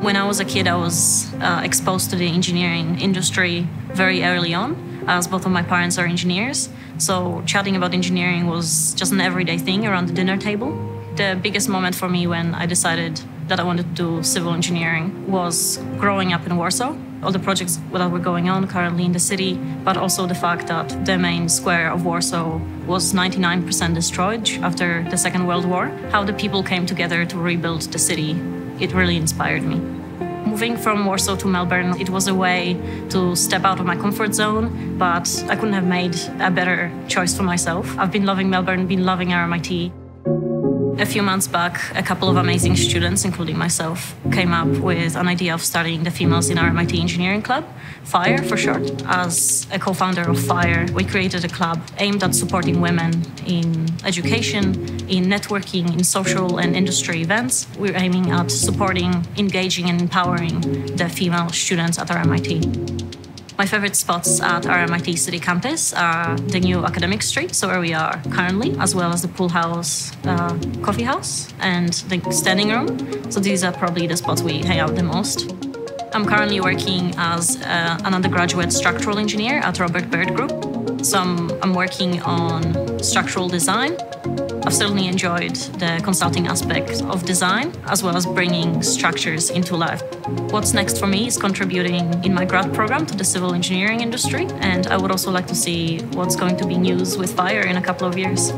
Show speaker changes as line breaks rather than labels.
When I was a kid, I was uh, exposed to the engineering industry very early on, as both of my parents are engineers. So chatting about engineering was just an everyday thing around the dinner table. The biggest moment for me when I decided that I wanted to do civil engineering was growing up in Warsaw. All the projects that were going on currently in the city, but also the fact that the main square of Warsaw was 99% destroyed after the Second World War. How the people came together to rebuild the city, it really inspired me. Moving from Warsaw to Melbourne, it was a way to step out of my comfort zone, but I couldn't have made a better choice for myself. I've been loving Melbourne, been loving RMIT. A few months back, a couple of amazing students, including myself, came up with an idea of starting the Females in RMIT Engineering Club, FIRE for short. As a co founder of FIRE, we created a club aimed at supporting women in education, in networking, in social and industry events. We're aiming at supporting, engaging, and empowering the female students at RMIT. My favorite spots at RMIT City Campus are the new Academic Street, so where we are currently, as well as the Pool House uh, Coffee House and the standing room. So these are probably the spots we hang out the most. I'm currently working as uh, an undergraduate structural engineer at Robert Bird Group. So I'm, I'm working on structural design I've certainly enjoyed the consulting aspect of design as well as bringing structures into life. What's next for me is contributing in my grad program to the civil engineering industry, and I would also like to see what's going to be news with Fire in a couple of years.